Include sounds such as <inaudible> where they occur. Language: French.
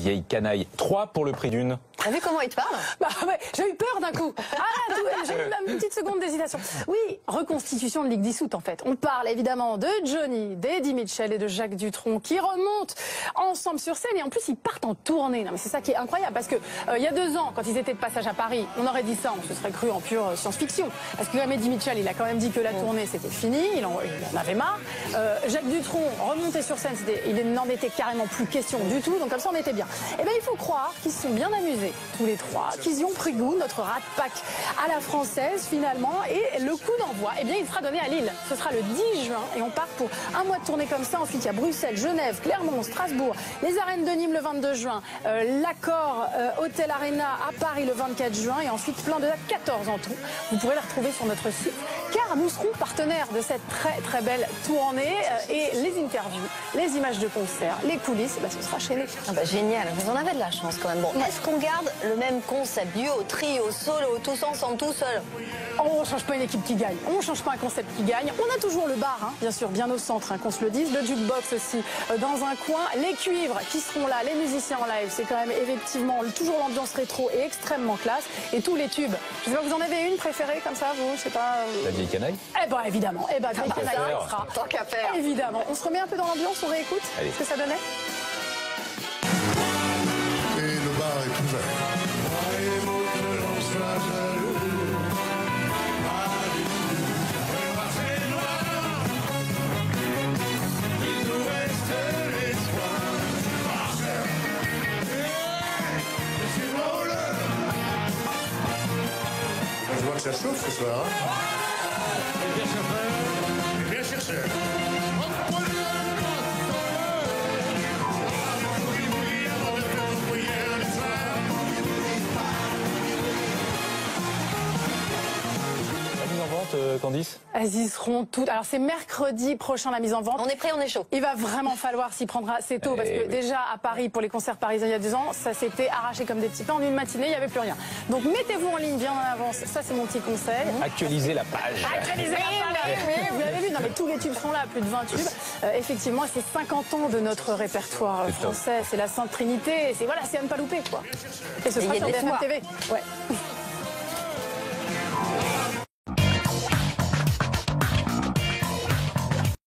Vieille canaille. 3 pour le prix d'une. T'as vu comment il te parle? Bah ouais, j'ai eu peur d'un coup. Ah, tout- j'ai eu <laughs> une petite seconde d'hésitation. Oui, reconstitution de Ligue dissoute en fait. On parle évidemment de Johnny, d'Eddie Mitchell et de Jacques Dutronc qui remontent ensemble sur scène et en plus ils partent en tournée. Non mais c'est ça qui est incroyable parce que euh, il y a deux ans, quand ils étaient de passage à Paris, on aurait dit ça, on se serait cru en pure euh, science-fiction. Parce que même Eddie Mitchell, il a quand même dit que la tournée c'était fini, il en, il en avait marre. Euh, Jacques Dutronc remonté sur scène, c'était- il n'en était carrément plus question du tout. Donc comme ça on était bien. Et ben il faut croire qu'ils se sont bien amusés tous les trois, qu'ils y ont pris goût notre rat pack à la française finalement. Et le coup d'envoi, eh bien il sera donné à Lille. Ce sera le 10 juin et on part pour un mois de tournée comme ça. Ensuite il y a Bruxelles, Genève, Clermont, Strasbourg, les arènes de Nîmes le 22 juin, euh, l'accord euh, Hôtel Arena à Paris le 24 juin et ensuite plein de dates, 14 en tout. Vous pourrez les retrouver sur notre site car nous serons partenaires de cette très très belle tournée euh, et les interviews, les images de concert, les coulisses, bah, ce sera chez nous. Ah bah génial, vous en avez de la chance quand même. Bon, est-ce qu'on garde le même concept duo, trio, solo, tous ensemble, tout seul? On ne change pas une équipe qui gagne, on ne change pas un concept qui gagne. On a toujours le bar, hein, bien sûr, bien au centre, hein, qu'on se le dise. Le jukebox aussi, euh, dans un coin. Les cuivres qui seront là, les musiciens en live. C'est quand même effectivement toujours l'ambiance rétro et extrêmement classe. Et tous les tubes. Je sais pas, vous en avez une préférée comme ça, vous? Je sais pas. euh, vieille canaille Eh ben évidemment, eh ben, Canaille, faire. ça sera. Tant qu'à faire. Évidemment. On se remet un peu dans l'ambiance, on réécoute Allez. ce que ça donnait et le bar est ouvert. Je vois que ça chauffe ce soir. hein. Bien vente, euh, Candice? Elles y seront toutes. Alors c'est mercredi prochain la mise en vente. On est prêt, on est chaud. Il va vraiment falloir s'y prendre assez tôt parce Eh que oui. déjà à Paris pour les concerts parisiens il y a deux ans, ça s'était arraché comme des petits pains en une matinée, il n'y avait plus rien. Donc mettez-vous en ligne bien en avance, ça c'est mon petit conseil. Actualisez la page. Actualisez la page. Vous l'avez vu, non mais tous les tubes sont là, plus de 20 tubes. Euh, effectivement, c'est 50 ans de notre répertoire français, c'est la Sainte Trinité, c'est voilà, c'est à ne pas louper quoi. Et ce Et sera a sur BFM. TV. Ouais.